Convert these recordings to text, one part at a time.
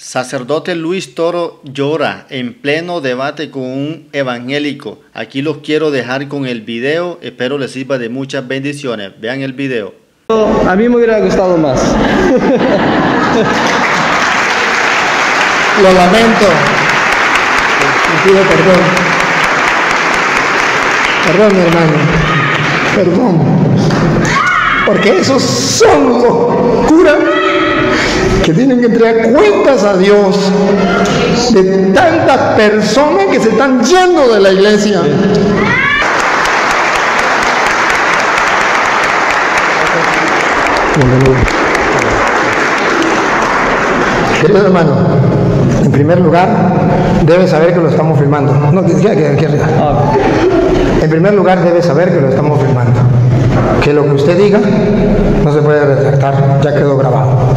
Sacerdote Luis Toro llora en pleno debate con un evangélico. Aquí los quiero dejar con el video. Espero les sirva de muchas bendiciones. Vean el video. A mí me hubiera gustado más. Lo lamento. Le pido perdón. Perdón, mi hermano. Perdón. Porque esos son los curas que tienen que entregar cuentas a Dios de tantas personas que se están yendo de la iglesia. Querido hermano, en primer lugar, debe saber que lo estamos filmando. No, aquí, aquí arriba. En primer lugar, debe saber que lo estamos filmando. Que lo que usted diga no se puede retractar, ya quedó grabado.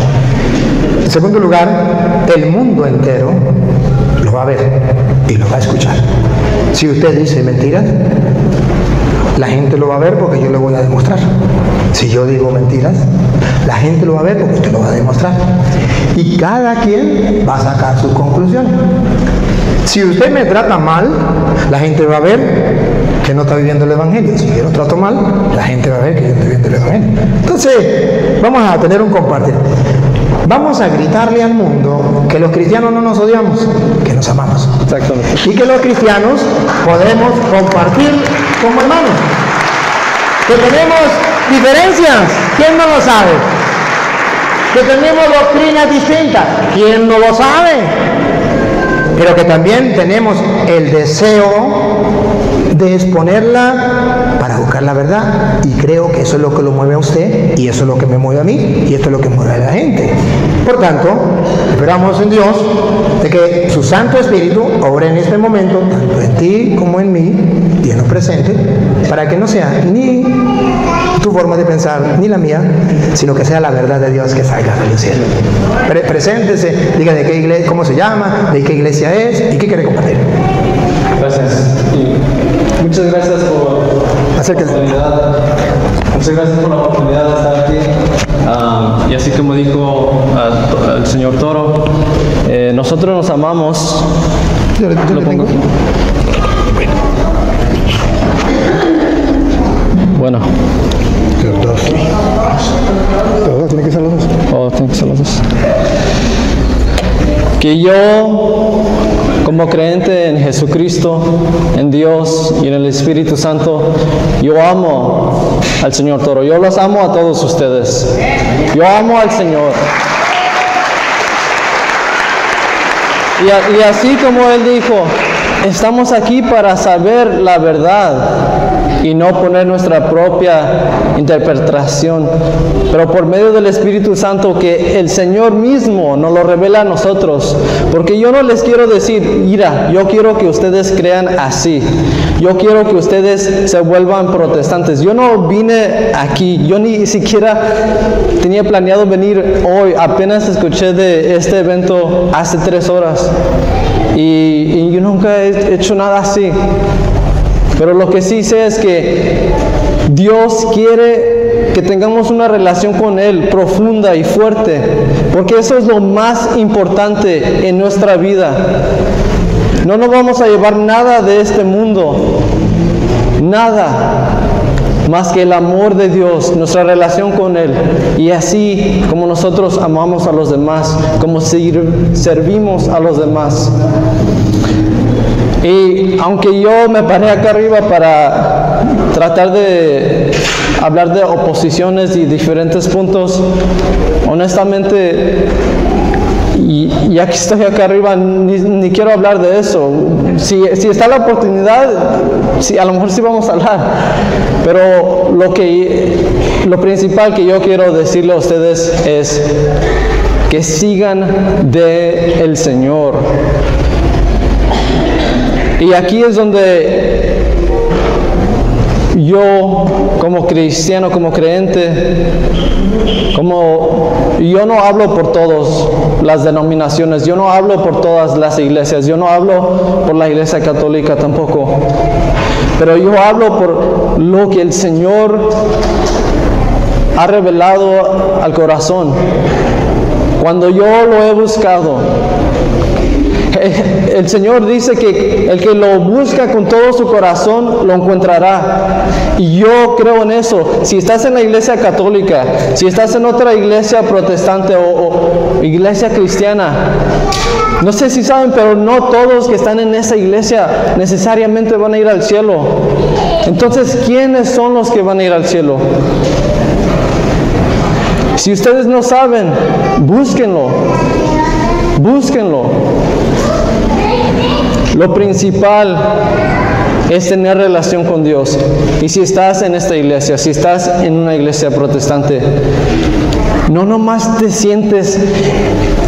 En segundo lugar, el mundo entero lo va a ver y lo va a escuchar. Si usted dice mentiras, la gente lo va a ver porque yo le voy a demostrar. Si yo digo mentiras, la gente lo va a ver porque usted lo va a demostrar. Y cada quien va a sacar sus conclusiones. Si usted me trata mal, la gente va a ver que no está viviendo el Evangelio. Si yo lo trato mal, la gente va a ver que yo estoy viviendo el Evangelio. Entonces, vamos a tener un compartir. Vamos a gritarle al mundo que los cristianos no nos odiamos, que nos amamos. Exactamente. Y que los cristianos podemos compartir como hermanos. Que tenemos diferencias, ¿quién no lo sabe? Que tenemos doctrinas distintas, ¿quién no lo sabe? Pero que también tenemos el deseo de exponerla para buscar la verdad. Y creo que eso es lo que lo mueve a usted y eso es lo que me mueve a mí y esto es lo que mueve a la gente. Por tanto, esperamos en Dios de que su Santo Espíritu obre en este momento, tanto en ti como en mí y en lo presente, para que no sea ni tu forma de pensar ni la mía, sino que sea la verdad de Dios que salga del cielo. Pre preséntese, diga de qué iglesia, cómo se llama, de qué iglesia es y qué quiere compartir. Gracias. Y muchas gracias por Acérquese. la oportunidad. Muchas gracias por la oportunidad de estar aquí. Ah, y así como dijo ah, el señor Toro, eh, nosotros nos amamos. Yo Lo pongo. Bueno, Los dos. Los dos, tiene que ser los dos. oh, tienen que ser los dos. Que yo, creyente en Jesucristo, en Dios y en el Espíritu Santo, yo amo al Señor Toro. Yo los amo a todos ustedes. Yo amo al Señor. Y, y así como Él dijo, estamos aquí para saber la verdad y no poner nuestra propia interpretación, pero por medio del Espíritu Santo que el Señor mismo nos lo revela a nosotros, porque yo no les quiero decir, mira, yo quiero que ustedes crean así, yo quiero que ustedes se vuelvan protestantes, yo no vine aquí, yo ni siquiera tenía planeado venir hoy, apenas escuché de este evento hace tres horas. Y, y yo nunca he hecho nada así. Pero lo que sí sé es que Dios quiere que tengamos una relación con Él profunda y fuerte, porque eso es lo más importante en nuestra vida. No nos vamos a llevar nada de este mundo, nada más que el amor de Dios, nuestra relación con Él. Y así como nosotros amamos a los demás, como servimos a los demás. Y aunque yo me paré acá arriba para tratar de hablar de oposiciones y diferentes puntos, honestamente, y ya que estoy acá arriba, ni, quiero hablar de eso. Si, si está la oportunidad, sí, a lo mejor sí vamos a hablar. Pero lo, que, lo principal que yo quiero decirle a ustedes es que sigan de el Señor. Y aquí es donde yo como cristiano, como creyente, como yo no hablo por todas las denominaciones, yo no hablo por todas las iglesias, yo no hablo por la iglesia católica tampoco, pero yo hablo por lo que el Señor ha revelado al corazón. cuando yo lo he buscado. Eh, el Señor dice que el que lo busca con todo su corazón lo encontrará. Y yo creo en eso. Si estás en la iglesia católica, si estás en otra iglesia protestante o, iglesia cristiana, no sé si saben, pero no todos que están en esa iglesia necesariamente van a ir al cielo. Entonces, ¿quiénes son los que van a ir al cielo? Si ustedes no saben, búsquenlo. Búsquenlo. Lo principal es tener relación con Dios. Y si estás en esta iglesia, si estás en una iglesia protestante, no nomás te sientes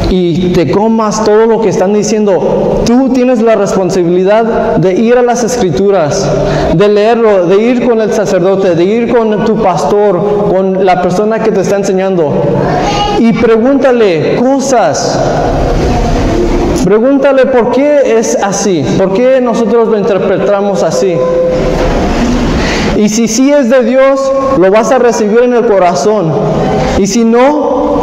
y te comas todo lo que están diciendo. Tú tienes la responsabilidad de ir a las escrituras, de leerlo, de ir con el sacerdote, de ir con tu pastor, con la persona que te está enseñando. Y pregúntale cosas. Pregúntale por qué es así, por qué nosotros lo interpretamos así. Y si sí es de Dios, lo vas a recibir en el corazón. Y si no,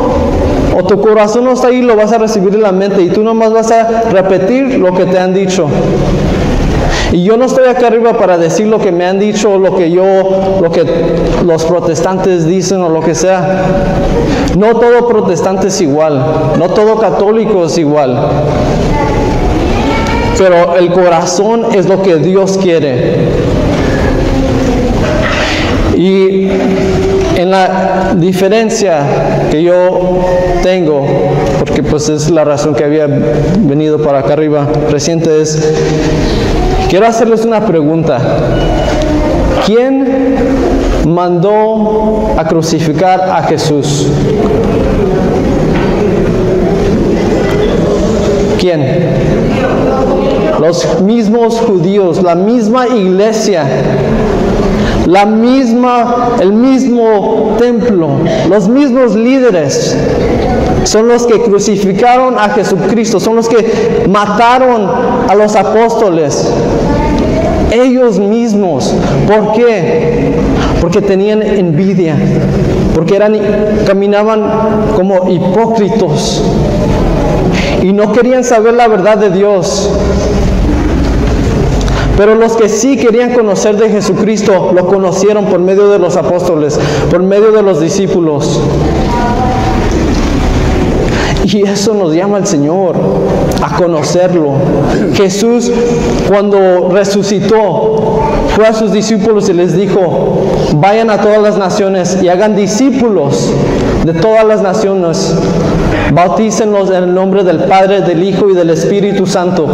o tu corazón no está ahí, lo vas a recibir en la mente. Y tú nomás vas a repetir lo que te han dicho. Y yo no estoy acá arriba para decir lo que me han dicho, lo que yo, lo que los protestantes dicen o lo que sea. No todo protestante es igual, no todo católico es igual. Pero el corazón es lo que Dios quiere. Y en la diferencia que yo tengo, porque pues es la razón que había venido para acá arriba reciente, es, quiero hacerles una pregunta. ¿Quién mandó a crucificar a Jesús? ¿Quién? Los mismos judíos, la misma iglesia la misma, el mismo templo, los mismos líderes son los que crucificaron a Jesucristo, son los que mataron a los apóstoles. Ellos mismos. ¿Por qué? Porque tenían envidia, porque eran, caminaban como hipócritos y no querían saber la verdad de Dios. Pero los que sí querían conocer de Jesucristo lo conocieron por medio de los apóstoles, por medio de los discípulos. Y eso nos llama el Señor a conocerlo. Jesús cuando resucitó fue a sus discípulos y les dijo, vayan a todas las naciones y hagan discípulos de todas las naciones. Bautícenlos en el nombre del Padre, del Hijo y del Espíritu Santo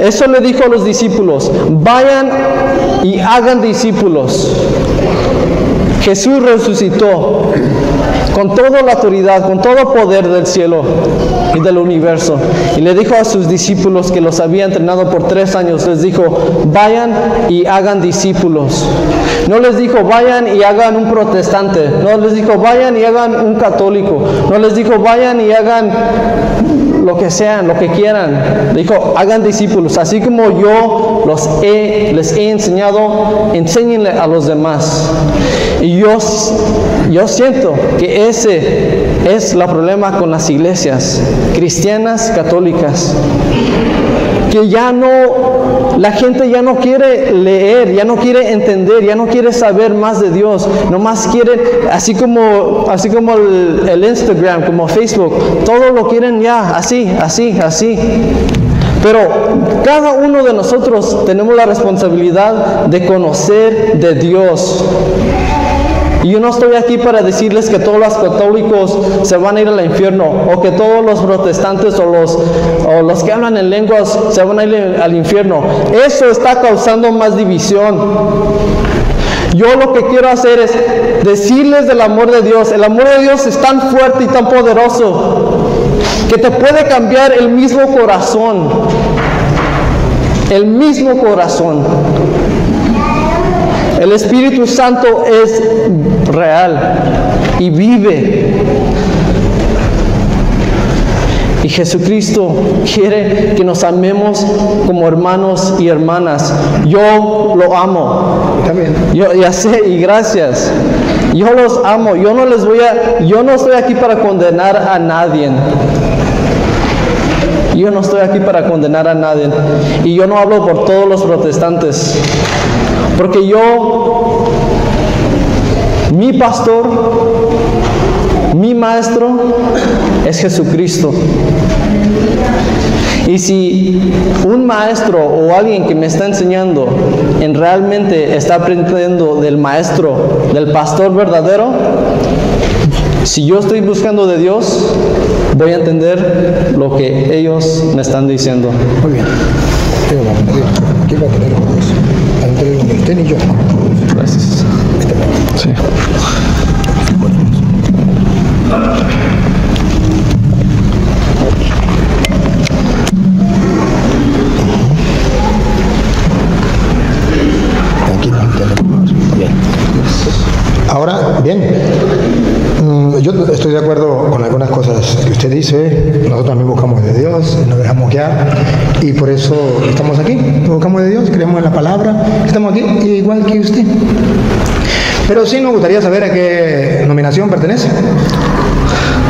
eso le dijo a los discípulos, vayan y hagan discípulos. Jesús resucitó con toda la autoridad, con todo poder del cielo y del universo. Y le dijo a sus discípulos que los había entrenado por tres años, les dijo, vayan y hagan discípulos. No les dijo, vayan y hagan un protestante. No les dijo, vayan y hagan un católico. No les dijo, vayan y hagan lo que sean, lo que quieran. Dijo, hagan discípulos, así como yo los he, les he enseñado, enséñenle a los demás. Y yo, yo siento que ese es el problema con las iglesias cristianas católicas. Que ya no, la gente ya no quiere leer, ya no quiere entender, ya no quiere saber más de Dios. Nomás quieren, así como, así como el, el Instagram, como Facebook, todo lo quieren ya, así, así, así. Pero cada uno de nosotros tenemos la responsabilidad de conocer de Dios. Y yo no estoy aquí para decirles que todos los católicos se van a ir al infierno o que todos los protestantes o los, o los que hablan en lenguas se van a ir al infierno. Eso está causando más división. Yo lo que quiero hacer es decirles del amor de Dios. El amor de Dios es tan fuerte y tan poderoso que te puede cambiar el mismo corazón. El mismo corazón. El Espíritu Santo es real y vive. Y Jesucristo quiere que nos amemos como hermanos y hermanas. Yo lo amo. También. Yo ya sé y gracias. Yo los amo, yo no les voy a, yo no estoy aquí para condenar a nadie. Yo no estoy aquí para condenar a nadie. Y yo no hablo por todos los protestantes. Porque yo, mi pastor, mi maestro es Jesucristo. Y si un maestro o alguien que me está enseñando en realmente está aprendiendo del maestro, del pastor verdadero, si yo estoy buscando de Dios, voy a entender lo que ellos me están diciendo. Muy bien. Aquí va a tener entre usted y yo. Gracias. Sí. Ahora, bien. Mm, Yo estoy de acuerdo dice. Nosotros también buscamos de Dios, nos dejamos guiar y por eso estamos aquí. Buscamos de Dios, creemos en la palabra, estamos aquí igual que usted. Pero sí nos gustaría saber a qué nominación pertenece.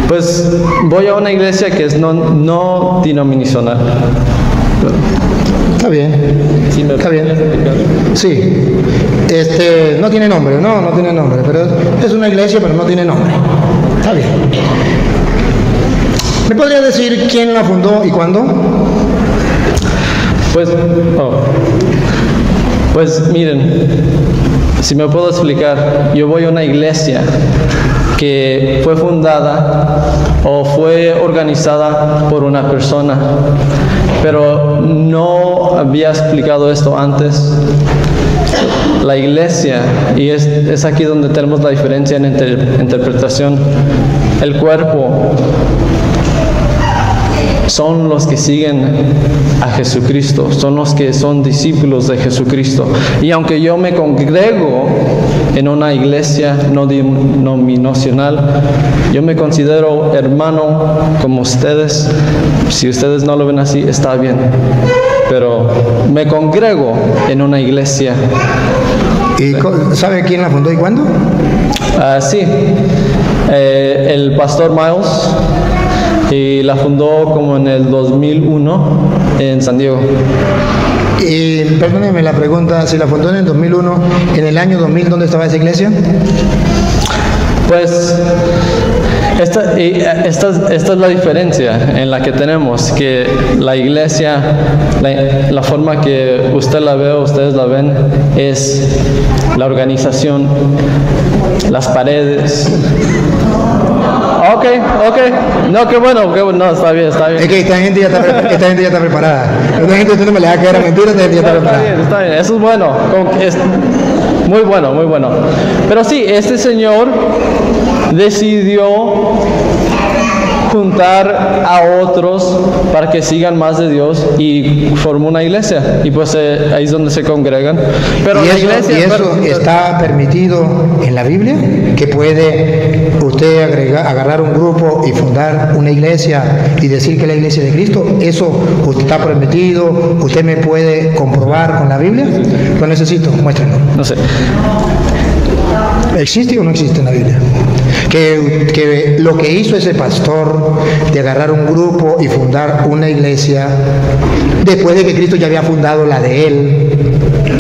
Pues voy a una iglesia que es no, no denominacional. Está bien. Sí, me Está bien. explicar. Sí. Este, no tiene nombre, no, no tiene nombre, pero es una iglesia, pero no tiene nombre. Está bien. ¿Me podría decir quién la fundó y cuándo? Pues, oh. pues miren, si me puedo explicar, yo voy a una iglesia que fue fundada o fue organizada por una persona, pero no había explicado esto antes. La iglesia, y es, es aquí donde tenemos la diferencia en inter- interpretación, el cuerpo son los que siguen a Jesucristo, son los que son discípulos de Jesucristo. Y aunque yo me congrego en una iglesia no denominacional, yo me considero hermano como ustedes. Si ustedes no lo ven así, está bien. Pero me congrego en una iglesia. ¿Y sabe quién la fundó y cuándo? Ah, sí, Eh, el pastor Miles y la fundó como en el 2001 en San Diego. Y perdóneme la pregunta, si la fundó en el 2001, en el año 2000, ¿dónde estaba esa iglesia? Pues esta, y, eh, esta, esta es la diferencia en la que tenemos, que la iglesia, la, la forma que usted la ve, ustedes la ven, es la organización, las paredes. Ok, ok, no, qué bueno, qué bueno, no, está bien, está bien. Es que esta gente ya está, esta gente ya está preparada. Esta gente usted no me le va a caer mentira, esta gente ya está No, está preparada. bien, está bien, eso es bueno, como que es muy bueno, muy bueno. Pero sí, este señor decidió juntar a otros para que sigan más de Dios y formó una iglesia y pues eh, ahí es donde se congregan. Pero ¿Y la eso, iglesia y eso pero- está permitido en la Biblia? ¿Que puede usted agregar, agarrar un grupo y fundar una iglesia y decir que es la iglesia de Cristo? ¿Eso usted está permitido? ¿Usted me puede comprobar con la Biblia? Lo necesito, muéstrenlo. no sé. ¿Existe o no existe en la Biblia? Que, que lo que hizo ese pastor de agarrar un grupo y fundar una iglesia después de que Cristo ya había fundado la de él,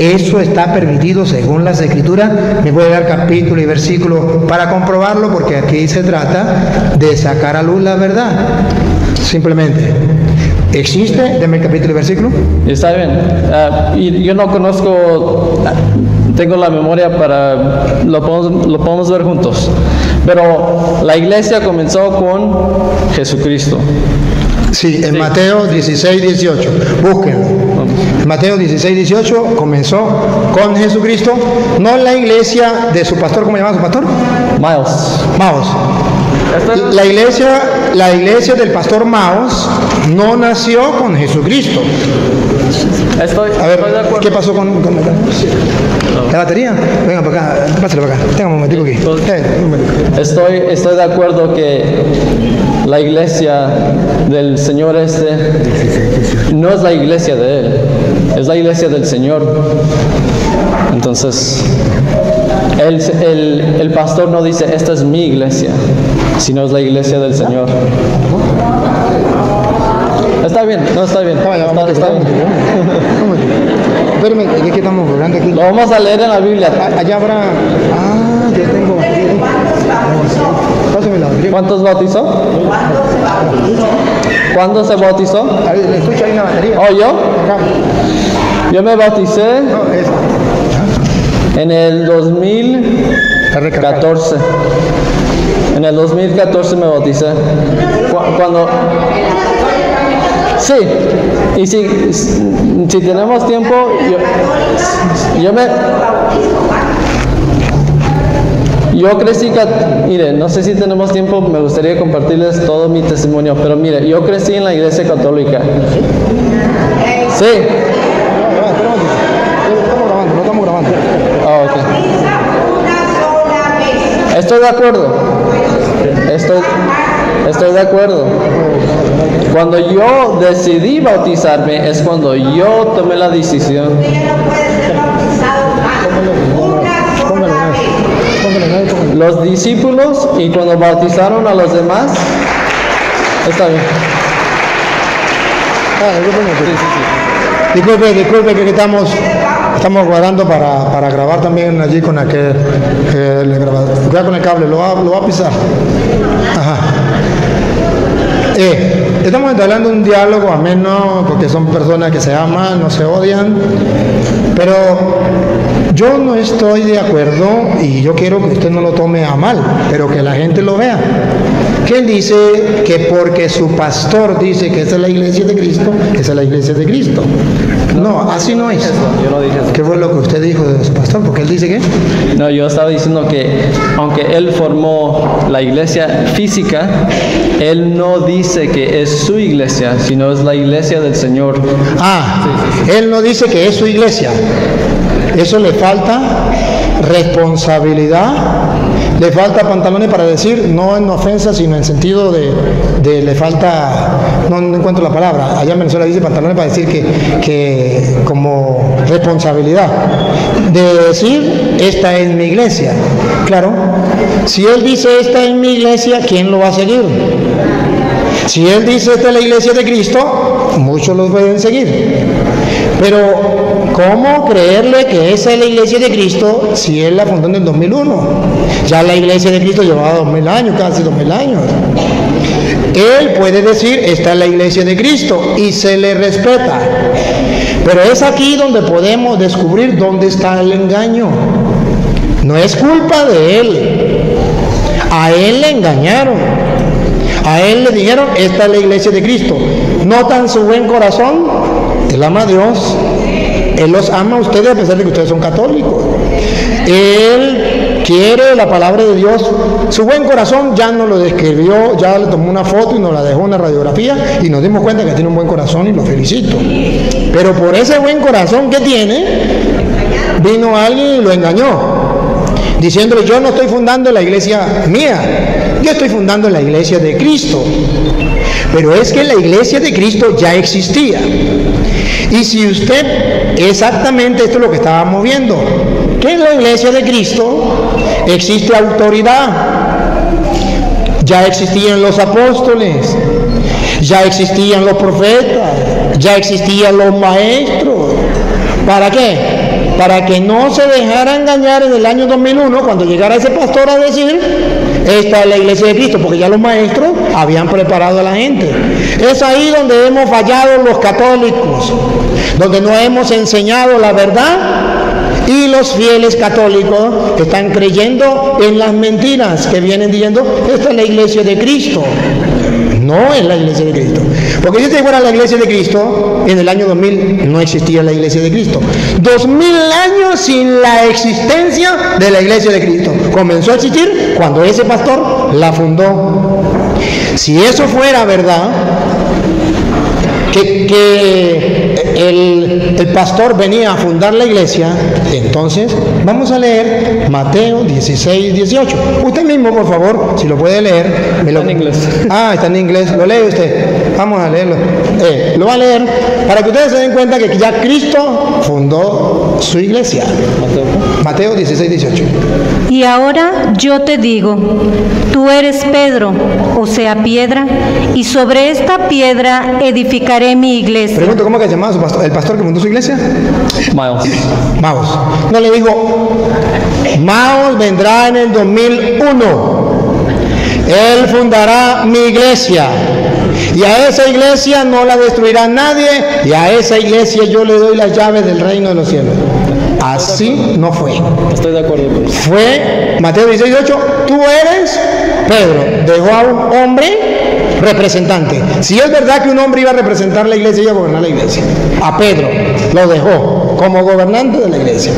eso está permitido según las escrituras. Me voy a dar capítulo y versículo para comprobarlo porque aquí se trata de sacar a luz la verdad. Simplemente. ¿Existe? Deme el capítulo y versículo. Está bien. Ah, y yo no conozco, ah, tengo la memoria para, lo podemos, lo podemos ver juntos. Pero la iglesia comenzó con Jesucristo. Sí, en Mateo 16, 18. Búsquenlo. En Mateo 16, 18 comenzó con Jesucristo, no la iglesia de su pastor, ¿cómo llamaba su pastor? Miles. Maos. La iglesia, la iglesia del pastor Maos no nació con Jesucristo. Estoy, A ver, estoy de acuerdo. ¿qué pasó con, con la batería? Venga para acá, pásale para acá. Tenga un momentico aquí. Eh. Estoy, estoy de acuerdo que la iglesia del Señor este no es la iglesia de Él, es la iglesia del Señor. Entonces, El, el, el pastor no dice, esta es mi iglesia, sino es la iglesia del Señor. Está bien, no está bien. Ah, Está, está. Espérame, ¿de qué estamos hablando aquí? Lo vamos a leer en la Biblia. A- Allá habrá. Ah, ya tengo. ¿Cuántos bautizó? ¿Cuándo se bautizó? Escucho ahí en la batería. ¿O yo? Yo me bauticé en el 2014. El 2014 me bauticé. Cu- Cuando... Sí, y si, si tenemos tiempo, yo, yo me... Yo crecí, mire, no sé si tenemos tiempo, me gustaría compartirles todo mi testimonio, pero mire, yo crecí en la iglesia católica. Sí. Estamos grabando, no estamos grabando. Ah, ok. Estoy de acuerdo. Estoy, estoy de acuerdo. Cuando yo decidí bautizarme es cuando yo tomé la decisión. Los discípulos y cuando bautizaron a los demás, está bien. Ah. Disculpe, disculpe que estamos, estamos guardando para, para grabar también allí con aquel, el grabador. Cuidado con el cable, lo va, lo va a pisar. Ajá. Eh, estamos entablando un diálogo ameno porque son personas que se aman, no se odian, pero yo no estoy de acuerdo y yo quiero que usted no lo tome a mal, pero que la gente lo vea. Él dice que porque su pastor dice que esa es la iglesia de Cristo, esa es la iglesia de Cristo. No, así no es. Yo no dije eso. ¿Qué fue lo que usted dijo de su pastor? Porque él dice que No, yo estaba diciendo que aunque él formó la iglesia física, él no dice que es su iglesia, sino es la iglesia del Señor. Ah, él no dice que es su iglesia. Eso le falta responsabilidad, le falta pantalones para decir, no en ofensa, sino en sentido de, le falta, no, encuentro la palabra, allá en Venezuela dice pantalones para decir que, que como responsabilidad, de decir, esta es mi iglesia. Claro, si él dice, esta es mi iglesia, ¿quién lo va a seguir? Si él dice esta es la iglesia de Cristo, muchos lo pueden seguir. Pero, ¿cómo creerle que esa es la iglesia de Cristo si él la fundó en el 2001? Ya la iglesia de Cristo llevaba 2000 años, casi 2000 años. Él puede decir, esta es la iglesia de Cristo y se le respeta. Pero es aquí donde podemos descubrir dónde está el engaño. No es culpa de él. A él le engañaron. A él le dijeron, esta es la iglesia de Cristo. Notan su buen corazón. Él ama a Dios. Él los ama a ustedes a pesar de que ustedes son católicos. Él quiere la palabra de Dios. Su buen corazón ya nos lo describió, ya le tomó una foto y nos la dejó una radiografía y nos dimos cuenta que tiene un buen corazón y lo felicito. Pero por ese buen corazón que tiene, vino alguien y lo engañó diciéndole yo no estoy fundando la iglesia mía, yo estoy fundando la iglesia de Cristo. Pero es que la iglesia de Cristo ya existía. Y si usted, exactamente esto es lo que estábamos viendo, que en la iglesia de Cristo existe autoridad, ya existían los apóstoles, ya existían los profetas, ya existían los maestros. ¿Para qué? Para que no se dejara engañar en el año 2001 cuando llegara ese pastor a decir, esta es la iglesia de Cristo, porque ya los maestros habían preparado a la gente. Es ahí donde hemos fallado los católicos, donde no hemos enseñado la verdad y los fieles católicos están creyendo en las mentiras que vienen diciendo, esta es la iglesia de Cristo. No es la iglesia de Cristo. Porque si esta fuera la iglesia de Cristo, en el año 2000 no existía la iglesia de Cristo. Dos mil años sin la existencia de la iglesia de Cristo. Comenzó a existir cuando ese pastor la fundó. Si eso fuera verdad, que, que el, el pastor venía a fundar la iglesia, entonces vamos a leer Mateo 16, 18. Usted mismo, por favor, si lo puede leer. Me lo... Está en inglés. Ah, está en inglés. Lo lee usted. Vamos a leerlo. Eh, lo va a leer para que ustedes se den cuenta que ya Cristo fundó su iglesia. Mateo 16, 18. Y ahora yo te digo, tú eres Pedro, o sea, piedra, y sobre esta piedra edificaré mi iglesia. Pregunto, ¿cómo que se llamaba su pastor? ¿El pastor que fundó su iglesia? Miles. Maos. No le digo, Maos vendrá en el 2001. Él fundará mi iglesia. Y a esa iglesia no la destruirá nadie. Y a esa iglesia yo le doy las llaves del reino de los cielos. Así no fue. Estoy de acuerdo con eso. Fue Mateo 16, 8. Tú eres Pedro. Dejó a un hombre representante. Si es verdad que un hombre iba a representar la iglesia, iba a gobernar la iglesia. A Pedro lo dejó como gobernante de la iglesia.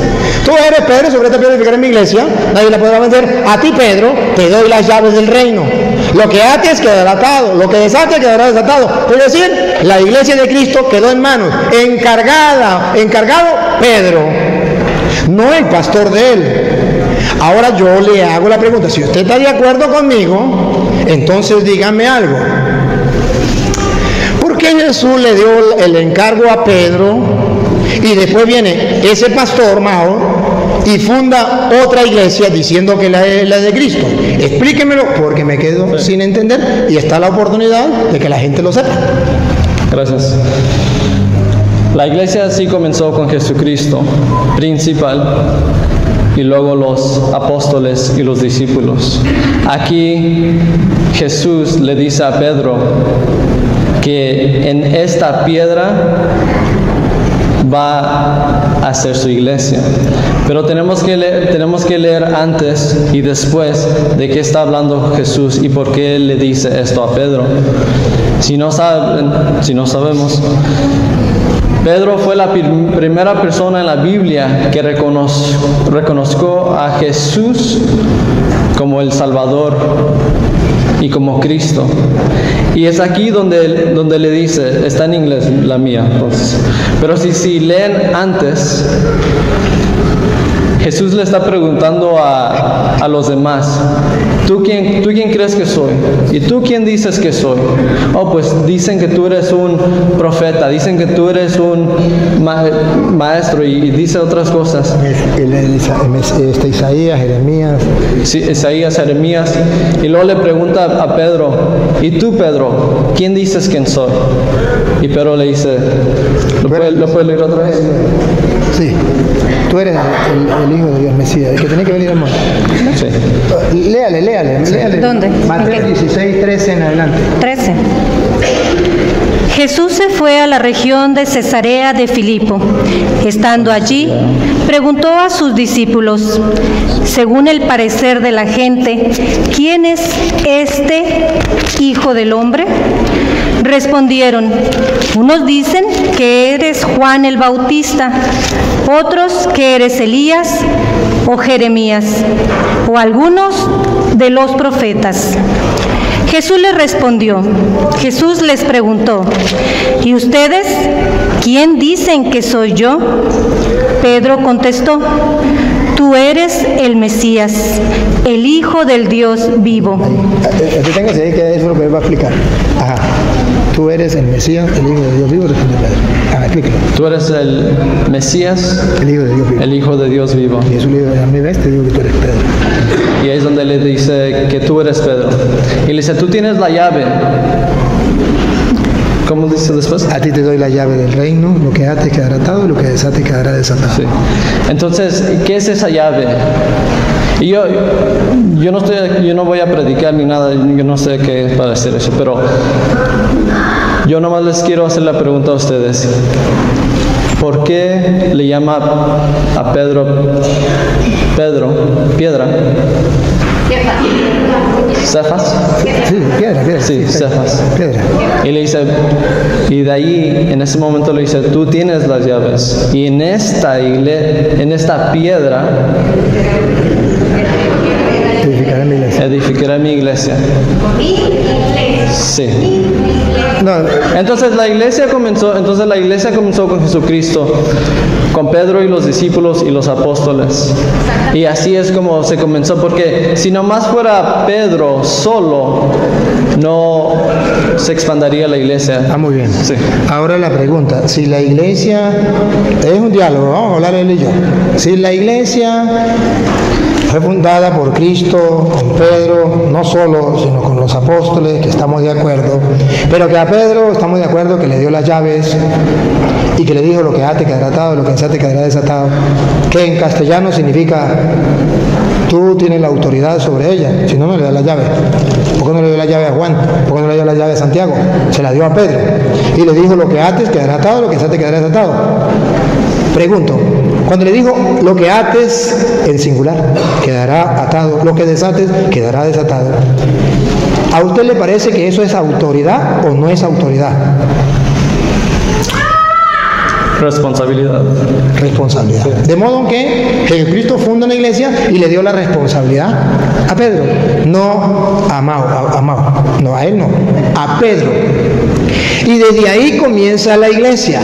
Tú eres Pedro, sobre esta piedra edificaré mi iglesia, nadie la podrá vender. A ti, Pedro, te doy las llaves del reino. Lo que ates quedará atado, lo que desates quedará desatado. Es decir, la iglesia de Cristo quedó en manos, encargada, encargado Pedro, no el pastor de él. Ahora yo le hago la pregunta, si usted está de acuerdo conmigo, entonces dígame algo. ¿Por qué Jesús le dio el encargo a Pedro y después viene ese pastor Mao y funda otra iglesia diciendo que la es la de Cristo? Explíquemelo porque me quedo sin entender y está la oportunidad de que la gente lo sepa. Gracias. La iglesia sí comenzó con Jesucristo, principal, y luego los apóstoles y los discípulos. Aquí Jesús le dice a Pedro que en esta piedra va a ser su iglesia. Pero tenemos que, leer, tenemos que leer antes y después de qué está hablando Jesús y por qué le dice esto a Pedro. Si no, saben, si no sabemos, Pedro fue la prim- primera persona en la Biblia que reconozco a Jesús como el Salvador y como Cristo. Y es aquí donde, donde le dice, está en inglés la mía, pero si, si leen antes, Jesús le está preguntando a, a los demás, ¿tú quién, ¿tú quién crees que soy? ¿Y tú quién dices que soy? Oh, pues dicen que tú eres un profeta, dicen que tú eres un ma- maestro y, y dice otras cosas. Este, Isaías, Jeremías, Sí, Isaías, Jeremías, y luego le pregunta a Pedro, ¿y tú Pedro, quién dices quién soy? Y Pedro le dice, ¿lo puede, ¿lo puede leer otra vez? Sí, tú eres el, el Hijo de Dios, Mesías, el que tenía que venir al mundo. Sí. Léale, léale, léale. ¿Dónde? Mateo ¿En qué? 16, 13 en adelante. 13. Jesús se fue a la región de Cesarea de Filipo. Estando allí, preguntó a sus discípulos, según el parecer de la gente, ¿quién es este Hijo del Hombre? Respondieron, unos dicen que eres Juan el Bautista, otros que eres Elías o Jeremías, o algunos de los profetas. Jesús les respondió, Jesús les preguntó, ¿y ustedes quién dicen que soy yo? Pedro contestó, tú eres el Mesías, el Hijo del Dios vivo. Deténgase ahí que eso es lo que él va a explicar. Ajá. Tú eres el Mesías, el Hijo de Dios vivo, respondió Pedro. Ajá, explíquelo. Tú eres el Mesías, El Hijo de Dios vivo. el Hijo de Dios vivo. Y Jesús le dijo, a mí ves, te digo que tú eres Pedro. Y ahí es donde le dice que tú eres Pedro. Y le dice, tú tienes la llave. ¿Cómo dice después? A ti te doy la llave del reino, lo que ates quedará atado y lo que desates quedará desatado. Sí. Entonces, ¿qué es esa llave? Y yo, yo no estoy, yo no voy a predicar ni nada, yo no sé qué es para hacer eso, pero yo nomás les quiero hacer la pregunta a ustedes. ¿Por qué le llama a Pedro Pedro piedra? Cefas. Sí, piedra, piedra. Sí, Cefas. Piedra. Y le dice, y de ahí, en ese momento le dice, tú tienes las llaves. Y en esta igle- en esta piedra, Edificaré mi iglesia. edificaré mi iglesia. Sí. No, Entonces la iglesia comenzó, entonces la iglesia comenzó con Jesucristo, con Pedro y los discípulos y los apóstoles. Y así es como se comenzó, porque si nomás fuera Pedro solo, no se expandaría la iglesia. ah, muy bien. Sí. Ahora la pregunta, si la iglesia, es un diálogo, vamos a hablar él y yo. Si la iglesia fue fundada por Cristo, con Pedro, no solo, sino con los apóstoles, que estamos de acuerdo, pero que a Pedro estamos de acuerdo que le dio las llaves y que le dijo lo que ate quedará atado, lo que desate quedará desatado, que en castellano significa tú tienes la autoridad sobre ella, si no, no le das la llave. ¿Por qué no le dio la llave a Juan? ¿Por qué no le dio la llave a Santiago? Se la dio a Pedro. Y le dijo, lo que ates quedará atado, lo que desate quedará desatado. Pregunto, cuando le dijo, lo que ates en singular quedará atado, lo que desates quedará desatado. ¿A usted le parece que eso es autoridad o no es autoridad? Responsabilidad. responsabilidad. De modo que Jesucristo funda una iglesia y le dio la responsabilidad a Pedro, no a Mao, a, a Mao, no a él no, a Pedro. Y desde ahí comienza la iglesia.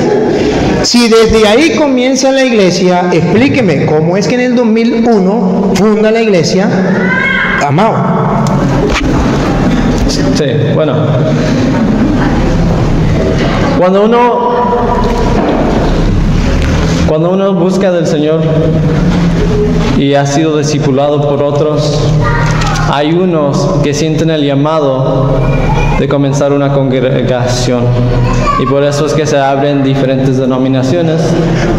Si desde ahí comienza la iglesia, explíqueme cómo es que en el 2001 funda la iglesia a Mao. Sí, bueno. Cuando uno cuando uno busca del Señor y ha sido discipulado por otros, hay unos que sienten el llamado de comenzar una congregación. Y por eso es que se abren diferentes denominaciones.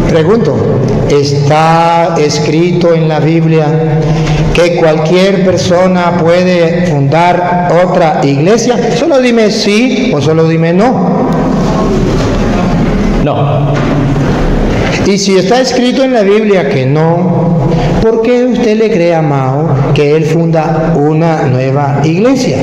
Pregunto, ¿está escrito en la Biblia que cualquier persona puede fundar otra iglesia? Solo dime sí o solo dime no. No, Y si está escrito en la Biblia que no, ¿por qué usted le cree a Mao que él funda una nueva iglesia?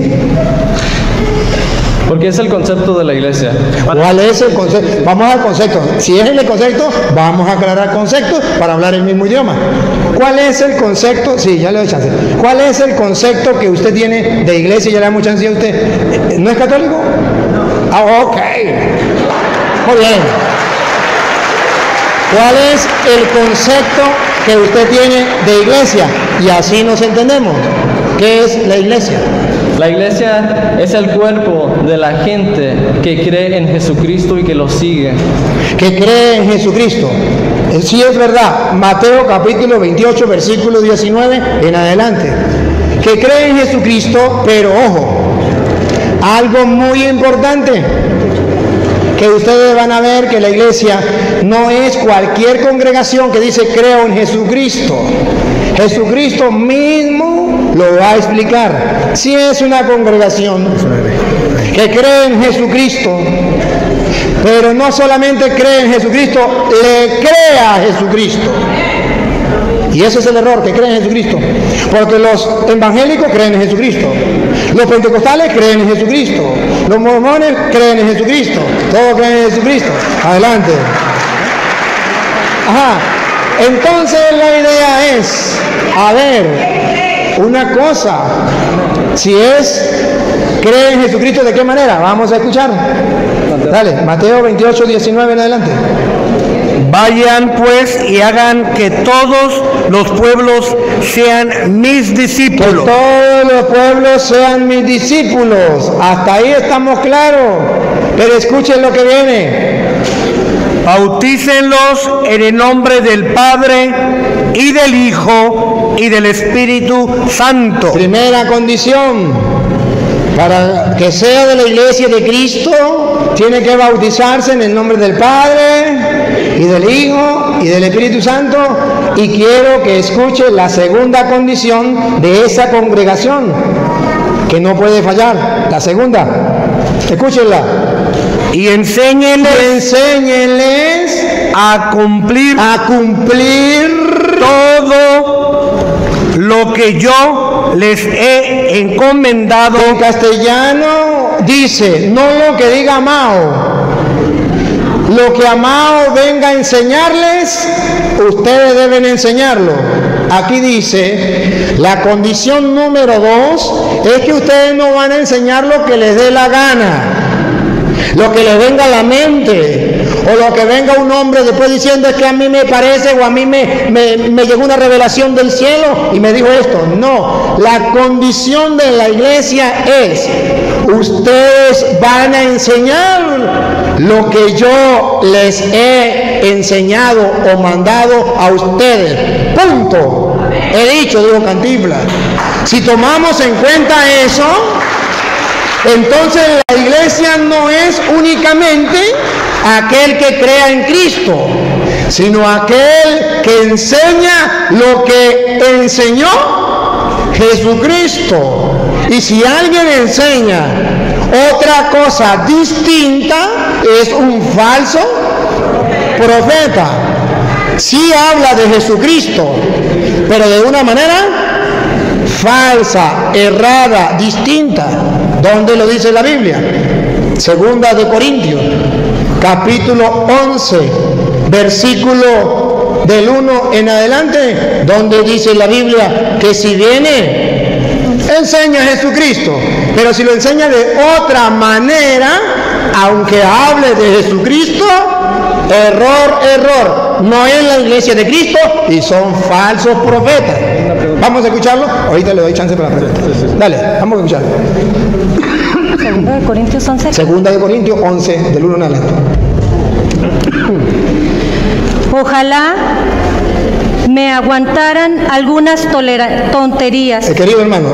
porque es el concepto de la iglesia. ¿Cuál es el concepto? Vamos al concepto. Si es el concepto, vamos a aclarar conceptos para hablar el mismo idioma. ¿Cuál es el concepto? Sí, ya le doy chance. ¿Cuál es el concepto que usted tiene de iglesia? Ya le damos chance a usted. ¿No es católico? Ah, ok. Muy bien. ¿Cuál es el concepto que usted tiene de iglesia? Y así nos entendemos. ¿Qué es la iglesia? La iglesia es el cuerpo de la gente que cree en Jesucristo y que lo sigue. que cree en Jesucristo. Eh, Sí es verdad, Mateo capítulo 28, versículo 19 en adelante. Que cree en Jesucristo, pero ojo, algo muy importante, que ustedes van a ver que la iglesia no es cualquier congregación que dice creo en Jesucristo. Jesucristo mismo lo va a explicar. Si es una congregación que cree en Jesucristo, pero no solamente cree en Jesucristo, le cree a Jesucristo. Y ese es el error, que creen en Jesucristo. Porque los evangélicos creen en Jesucristo. Los pentecostales creen en Jesucristo. Los mormones creen en Jesucristo. Todos creen en Jesucristo. Adelante. Ajá. Entonces la idea es, a ver, una cosa, si es, cree en Jesucristo, ¿de qué manera? Vamos a escuchar. Dale, Mateo 28, 19 en adelante. Vayan pues y hagan que todos los pueblos sean mis Que discípulos. todos los pueblos sean mis discípulos. Hasta ahí estamos claros. Pero escuchen lo que viene. Bautícenlos en el nombre del Padre y del Hijo y del Espíritu Santo. Primera condición. Para que sea de la iglesia de Cristo, tiene que bautizarse en el nombre del Padre y del Hijo y del Espíritu Santo. Y quiero que escuche la segunda condición de esa congregación, que no puede fallar. La segunda, escúchenla. Y enséñenles Enséñenles a cumplir a cumplir todo lo que yo les he encomendado En castellano dice, no lo que diga Mao. Lo que Amao venga a enseñarles, ustedes deben enseñarlo. Aquí dice, la condición número dos es que ustedes no van a enseñar lo que les dé la gana. lo que le venga a la mente, o lo que venga un hombre después diciendo es que a mí me parece o a mí me, me, llegó una revelación del cielo y me dijo esto. No, la condición de la iglesia es, ustedes van a enseñar lo que yo les he enseñado o mandado a ustedes. Punto. He dicho, digo Cantifla. Si tomamos en cuenta eso, entonces la iglesia no es únicamente aquel que crea en Cristo, sino aquel que enseña lo que enseñó Jesucristo. Y si alguien enseña otra cosa distinta, es un falso profeta. Sí habla de Jesucristo, pero de una manera falsa, errada, distinta. ¿Dónde lo dice la Biblia? Segunda de Corintios, capítulo 11, versículo del 1 en adelante, donde dice la Biblia que si viene, enseña a Jesucristo, pero si lo enseña de otra manera, aunque hable de Jesucristo, error, error, no es la iglesia de Cristo y son falsos profetas. Vamos a escucharlo. Ahorita le doy chance para la pregunta. Dale, vamos a escucharlo. Segunda de Corintios 11. Segunda de Corintios 11, del 1 en adelante. Ojalá me aguantaran algunas tonterías. Eh, querido hermano,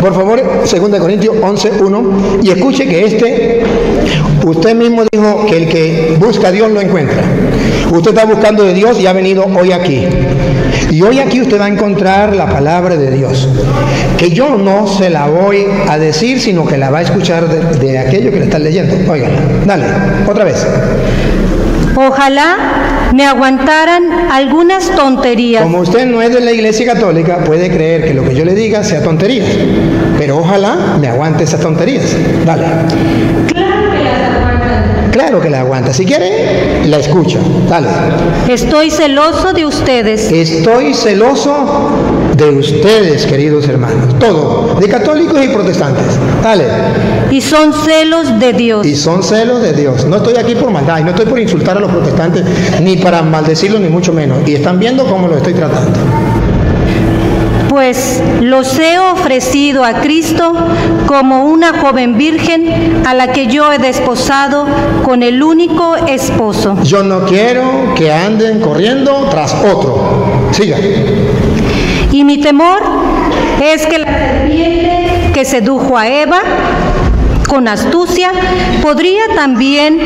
por favor, segunda de Corintios 11, 1, y escuche que este, usted mismo dijo que el que busca a Dios lo encuentra. Usted está buscando de Dios y ha venido hoy aquí. Y hoy aquí usted va a encontrar la palabra de Dios, que yo no se la voy a decir, sino que la va a escuchar de, de aquello que le están leyendo. Óigala, dale, otra vez. Ojalá me aguantaran algunas tonterías. Como usted no es de la iglesia católica, puede creer que lo que yo le diga sea tonterías. Pero ojalá me aguante esas tonterías. Dale. Claro que la aguanta. Si quiere, la escucha. Dale. Estoy celoso de ustedes. Estoy celoso de ustedes, queridos hermanos. Todo. De católicos y protestantes. Dale. Y son celos de Dios. Y son celos de Dios. No estoy aquí por maldad y no estoy por insultar a los protestantes, ni para maldecirlos, ni mucho menos. Y están viendo cómo lo estoy tratando. Pues los he ofrecido a Cristo como una joven virgen a la que yo he desposado con el único esposo. Yo no quiero que anden corriendo tras otro. Siga. Y mi temor es que la serpiente que sedujo a Eva con astucia podría también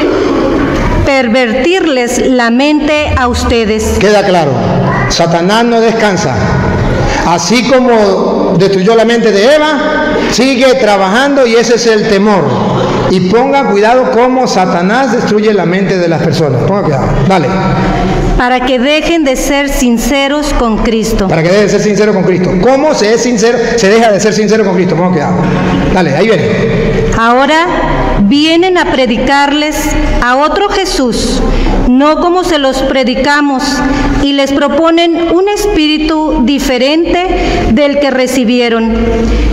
pervertirles la mente a ustedes. Queda claro. Satanás no descansa. Así como destruyó la mente de Eva, sigue trabajando y ese es el temor. Y ponga cuidado cómo Satanás destruye la mente de las personas. Ponga cuidado. Dale. Para que dejen de ser sinceros con Cristo. Para que deje de ser sincero con Cristo. ¿Cómo se es sincero? Se deja de ser sincero con Cristo. Ponga cuidado. Dale, ahí viene. Ahora vienen a predicarles a otro Jesús, no como se los predicamos, y les proponen un espíritu diferente del que recibieron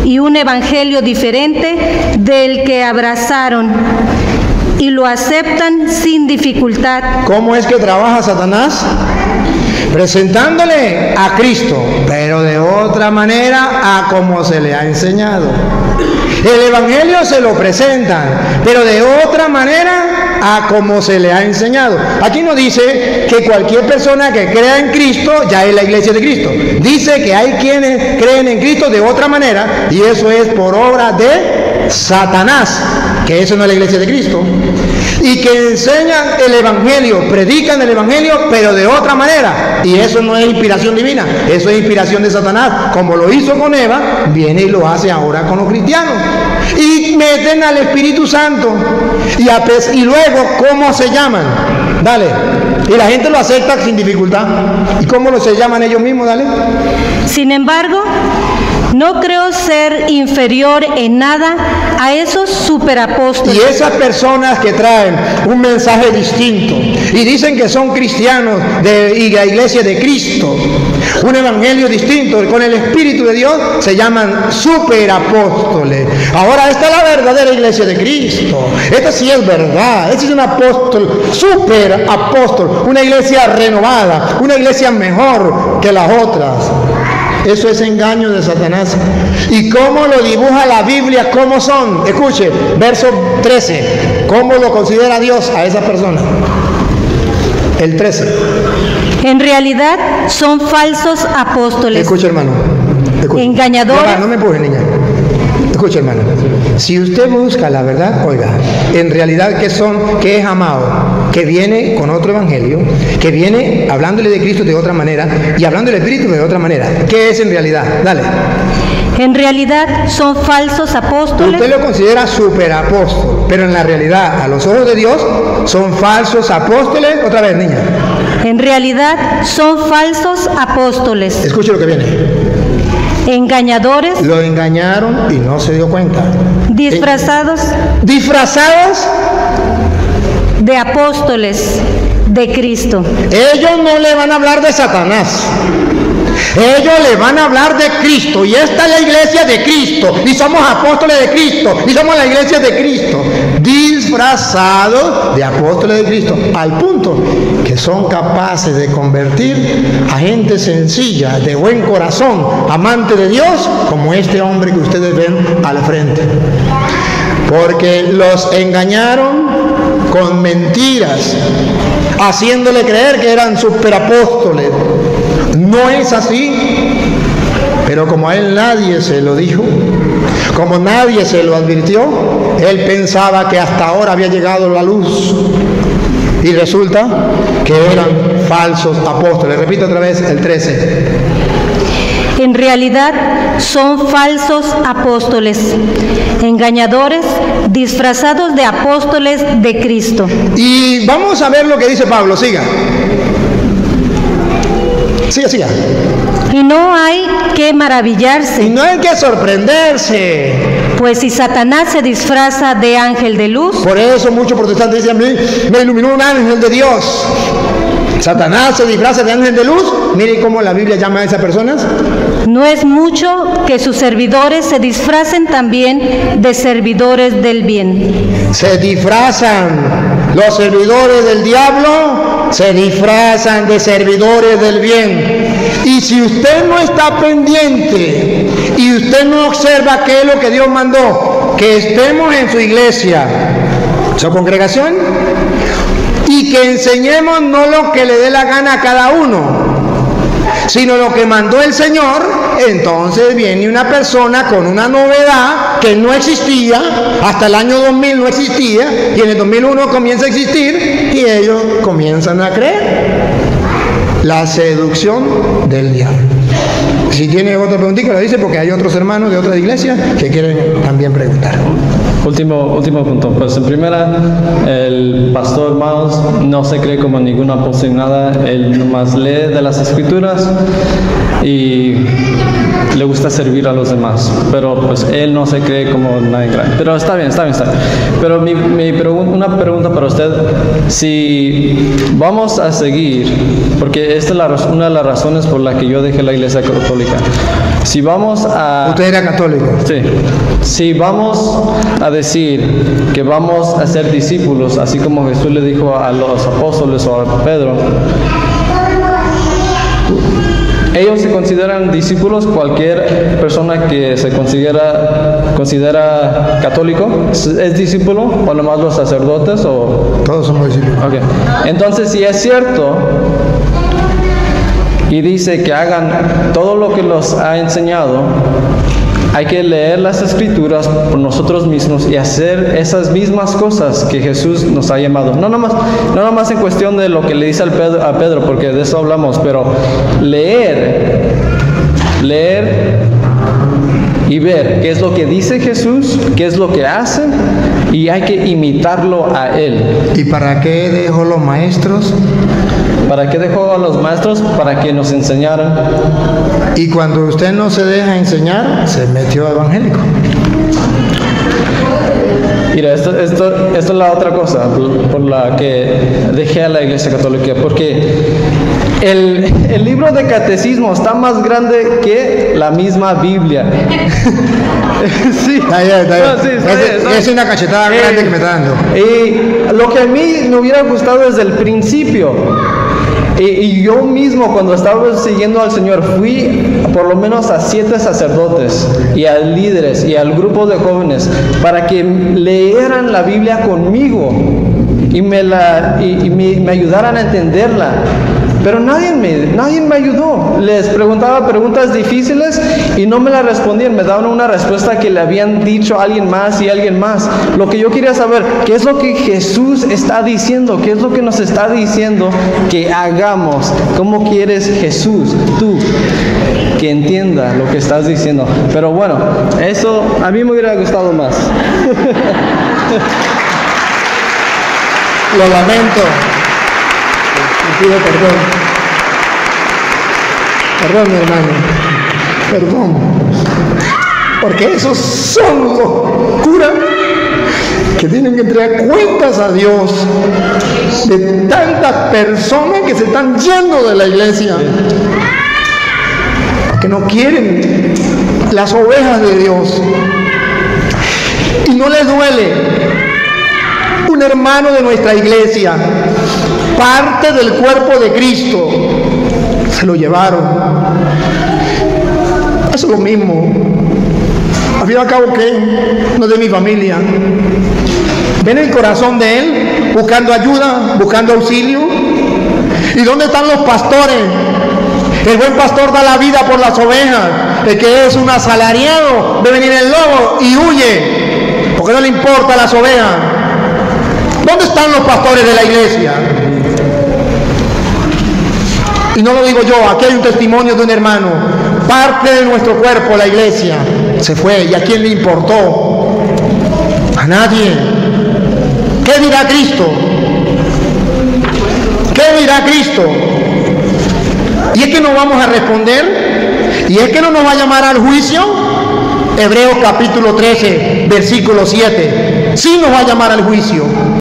y un evangelio diferente del que abrazaron y lo aceptan sin dificultad. ¿Cómo es que trabaja Satanás? Presentándole a Cristo, pero de otra manera a como se le ha enseñado. El Evangelio se lo presentan, pero de otra manera a como se le ha enseñado. Aquí no dice que cualquier persona que crea en Cristo ya es la iglesia de Cristo. Dice que hay quienes creen en Cristo de otra manera y eso es por obra de Satanás, que eso no es la iglesia de Cristo. Y que enseñan el Evangelio, predican el Evangelio, pero de otra manera. Y eso no es inspiración divina, eso es inspiración de Satanás. Como lo hizo con Eva, viene y lo hace ahora con los cristianos. Y meten al Espíritu Santo. Y, y luego, ¿cómo se llaman? Dale. Y la gente lo acepta sin dificultad. ¿Y cómo lo se llaman ellos mismos? Dale. Sin embargo, No creo ser inferior en nada a esos superapóstoles. Y esas personas que traen un mensaje distinto y dicen que son cristianos de y la iglesia de Cristo, un evangelio distinto con el Espíritu de Dios, se llaman superapóstoles. Ahora, esta es la verdadera iglesia de Cristo. Esta sí es verdad. Este es un apóstol, superapóstol, una iglesia renovada, una iglesia mejor que las otras. Eso es engaño de Satanás. ¿Y cómo lo dibuja la Biblia? ¿Cómo son? Escuche, verso 13. ¿Cómo lo considera Dios a esa persona? El 13. En realidad son falsos apóstoles. Escuche, hermano. Escuche. Engañadores. No me empuje, niña. Escuche, hermano. Si usted busca la verdad, oiga, en realidad que son, que es amado, que viene con otro evangelio, que viene hablándole de Cristo de otra manera y hablando del Espíritu de otra manera. ¿Qué es en realidad? Dale. En realidad son falsos apóstoles. Usted lo considera superapóstol, pero en la realidad, a los ojos de Dios, son falsos apóstoles. Otra vez, niña. En realidad son falsos apóstoles. Escuche lo que viene. Engañadores, Lo engañaron y no se dio cuenta. disfrazados Disfrazados, de apóstoles de Cristo. ellos no le van a hablar de Satanás. Ellos le van a hablar de Cristo. Y esta es la iglesia de Cristo. Y somos apóstoles de Cristo. Y somos la iglesia de Cristo. Disfrazados de apóstoles de Cristo. Al punto que son capaces de convertir a gente sencilla, de buen corazón, amante de Dios, como este hombre que ustedes ven al frente. Porque los engañaron con mentiras, haciéndole creer que eran superapóstoles. No es así. Pero como a él nadie se lo dijo, como nadie se lo advirtió, él pensaba que hasta ahora había llegado la luz. Y resulta que eran falsos apóstoles. Repito otra vez el 13. En realidad son falsos apóstoles, engañadores, disfrazados de apóstoles de Cristo. Y vamos a ver lo que dice Pablo. Siga. Siga, siga. Y no hay que Y maravillarse, no hay que sorprenderse. pues si Satanás se disfraza de ángel de luz, Por eso muchos protestantes dicen, "A mí me iluminó un ángel de Dios. Satanás se disfraza de ángel de luz. Mire cómo la Biblia llama a esas personas. no es mucho que sus servidores se disfracen también de servidores del bien. Se disfrazan los servidores del diablo, se disfrazan de servidores del bien. Y si usted no está pendiente y usted no observa qué es lo que Dios mandó, que estemos en su iglesia, su congregación, y que enseñemos no lo que le dé la gana a cada uno, sino lo que mandó el Señor, entonces viene una persona con una novedad que no existía, hasta el año 2000 no existía, y en el 2001 comienza a existir, y ellos comienzan a creer. La seducción del diablo. Si tiene otra preguntita, lo dice porque hay otros hermanos de otras iglesias que quieren también preguntar. Último, último punto. Pues en primera, el pastor Miles no se cree como ningún apóstol nada. Él nomás lee de las escrituras y le gusta servir a los demás. Pero pues él no se cree como nadie grande. Pero está bien, está bien, está bien. Pero mi, mi pregun- una pregunta para usted. Si vamos a seguir, porque esta es una de las razones por la que yo dejé la iglesia católica. Si vamos a... Usted era católico. Sí. Si vamos a decir que vamos a ser discípulos, así como Jesús le dijo a los apóstoles o a Pedro, ellos se consideran discípulos, cualquier persona que se considera, considera católico, ¿es, discípulo? ¿O nomás los sacerdotes? O... Todos somos discípulos. Ok. Entonces, si es cierto y dice que hagan todo lo que los ha enseñado, hay que leer las escrituras por nosotros mismos y hacer esas mismas cosas que Jesús nos ha llamado. No nomás, no nomás en cuestión de lo que le dice al Pedro, a Pedro, porque de eso hablamos, pero leer, leer y ver qué es lo que dice Jesús, qué es lo que hace y hay que imitarlo a Él. ¿Y para qué dejó los maestros? ¿Para qué dejó a los maestros? Para que nos enseñaran. Y cuando usted no se deja enseñar, se metió evangélico. Mira, esto, esto, esto es la otra cosa por la que dejé a la Iglesia Católica, porque el, el, libro de catecismo está más grande que la misma Biblia. sí. Está bien, está bien. No, sí, está es, bien, es, una cachetada eh, grande que me está dando. Y lo que a mí me hubiera gustado desde el principio y, y, yo mismo cuando estaba siguiendo al Señor fui por lo menos a siete sacerdotes y a líderes y al grupo de jóvenes para que leeran la Biblia conmigo y me, la, y, me ayudaran a entenderla. Pero nadie me, nadie me ayudó. Les preguntaba preguntas difíciles y no me las respondían. Me daban una respuesta que le habían dicho a alguien más y alguien más. Lo que yo quería saber, ¿qué es lo que Jesús está diciendo? ¿Qué es lo que nos está diciendo que hagamos? ¿Cómo quieres Jesús, tú, que entienda lo que estás diciendo? Pero bueno, eso a mí me hubiera gustado más. Lo lamento pido perdón. Perdón, hermano. Perdón. Porque esos son los curas que tienen que entregar cuentas a Dios de tantas personas que se están yendo de la iglesia. Que no quieren las ovejas de Dios. Y no les duele un hermano de nuestra iglesia parte del cuerpo de Cristo, se lo llevaron. Eso es lo mismo. Al fin y al cabo, ¿qué? No de mi familia. Ven el corazón de Él buscando ayuda, buscando auxilio. ¿Y dónde están los pastores? El buen pastor da la vida por las ovejas. El que es un asalariado ve venir el lobo y huye. Porque no le importa las ovejas. ¿Dónde están los pastores de la iglesia? Y no lo digo yo, aquí hay un testimonio de un hermano. Parte de nuestro cuerpo, la iglesia, se fue. ¿Y a quién le importó? A nadie. ¿Qué dirá Cristo? ¿Qué dirá Cristo? Y es que no vamos a responder. Y es que no nos va a llamar al juicio. Hebreos capítulo 13, versículo 7. Sí nos va a llamar al juicio.